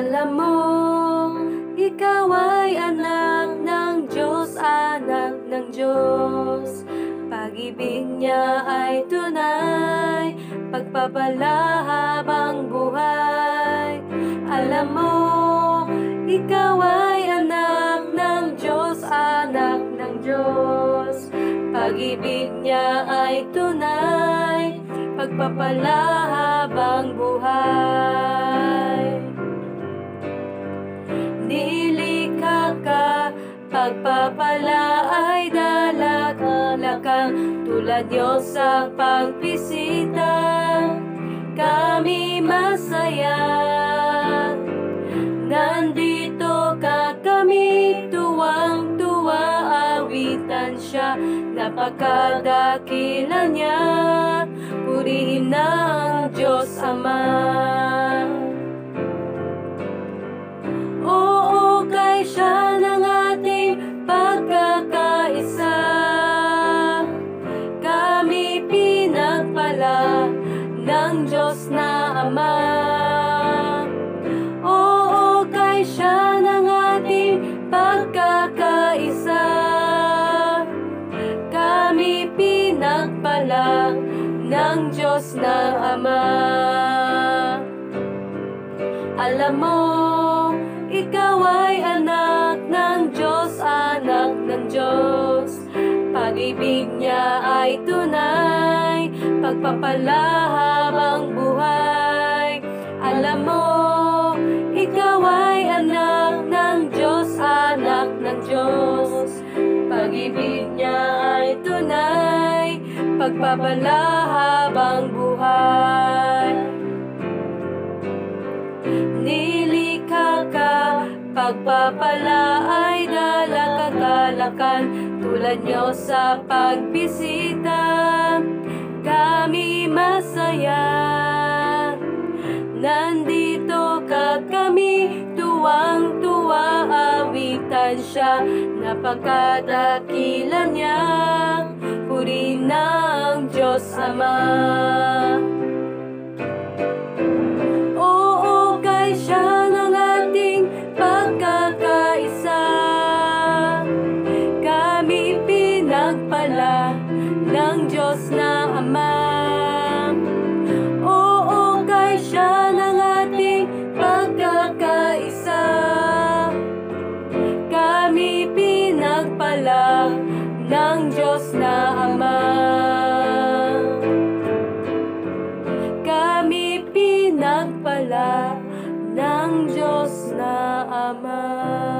Alam mo, ikaw ay anak ng Diyos, anak ng Diyos. Pag-ibig niya ay tunay, pagpapala habang buhay. Alam mo, ikaw ay anak ng Diyos, anak ng Diyos. Pag-ibig niya ay tunay, pagpapala habang buhay. Pagpapala ay dala-kalakang tulad Diyos sa pagbisita. Kami masaya, nandito ka kami, tuwang-tuwa awitan siya, napakadakila niya, purihin ng Diyos Ama. Ng Diyos na Ama. Oo, kay siya ng ating pagkakaisa. Kami pinagpala ng Diyos na Ama. Alam mo, ikaw ay anak ng Diyos, anak ng Diyos. Pag-ibig niya ay tunay, pagpapala Pag-ibig niya ay tunay, pagpapala habang buhay. Nilikha ka, pagpapala ay dala-kagalakan Tulad niyo sa pagbisita, kami masaya awitan siya Napakadakila niya, puri ng Diyos Ama Oo, kay. Kami pinagpala ng Diyos na Ama. sila ng Diyos na Ama.